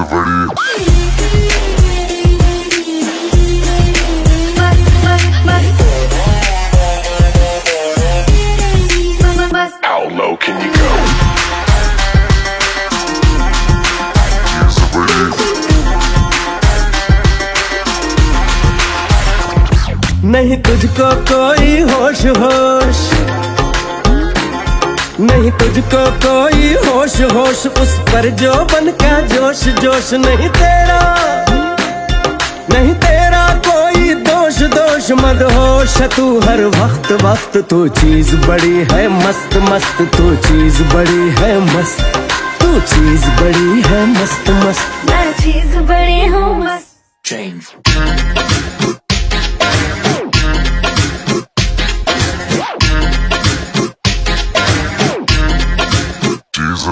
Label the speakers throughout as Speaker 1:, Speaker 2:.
Speaker 1: How low can you go?
Speaker 2: नहीं तुझको कोई होश होश नहीं तुझको कोई होश होश उस पर जो बन का जोश जोश नहीं तेरा नहीं तेरा कोई दोष दोष मत होश। तू हर वक्त वक्त तू चीज़ बड़ी है मस्त मस्त तू चीज़ बड़ी है मस्त तू चीज़ बड़ी है मस्त मस्त।
Speaker 3: मैं चीज़ बड़ी हूँ मस्त.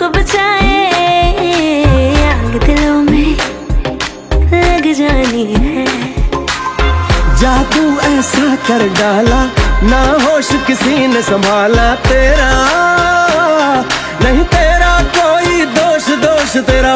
Speaker 3: को बचाए। आग दिलों में लग जानी है।
Speaker 2: जादू ऐसा कर डाला, ना होश किसी ने संभाला तेरा। नहीं तेरा कोई दोष दोष तेरा